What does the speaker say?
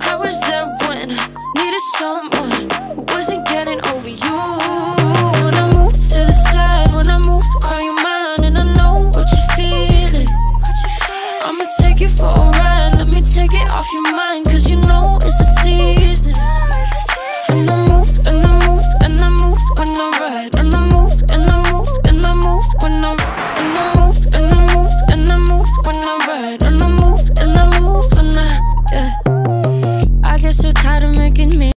I was there when needed someone who wasn't getting over you. When I move to the side, when I move, call you mine, and I know what you're feeling. I'ma take you for a ride. making me